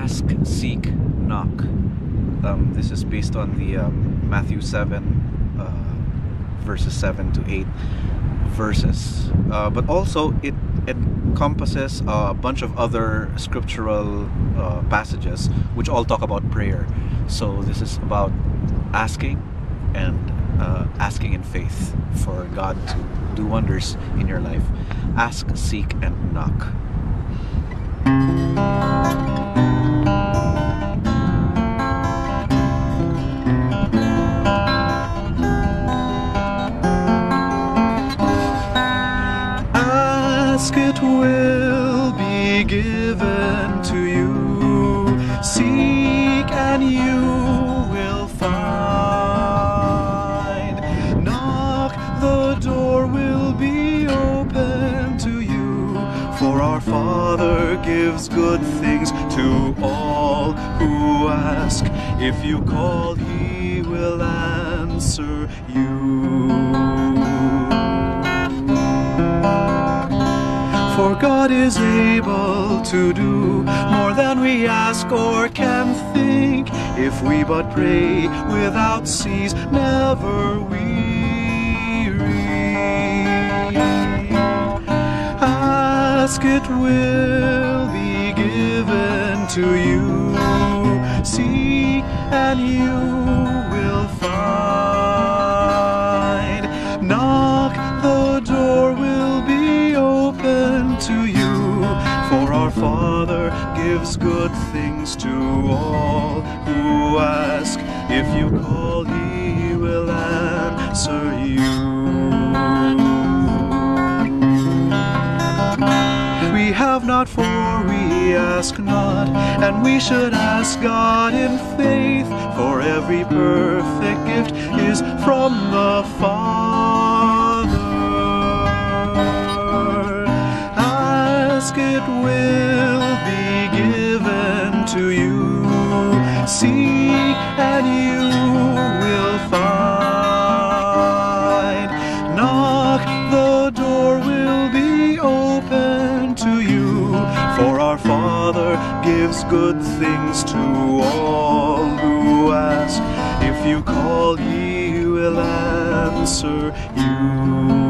ask, seek, knock. Um, this is based on the um, Matthew 7, uh, verses 7 to 8 verses. Uh, but also, it encompasses a bunch of other scriptural uh, passages which all talk about prayer. So, this is about asking and uh, asking in faith for God to do wonders in your life. Ask, seek, and knock. Given to you. Seek and you will find. Knock, the door will be open to you. For our Father gives good things to all who ask. If you call, he will answer you. For God is able to do more than we ask or can think, if we but pray without cease, never weary. Ask it will be given to you. Seek and you will find. Father gives good things to all who ask. If you call, he will answer you. We have not, for we ask not, and we should ask God in faith, for every perfect gift is from the Father. Ask it will be given to you. Seek and you will find. Knock, the door will be open to you. For our Father gives good things to all who ask. If you call, he will answer you.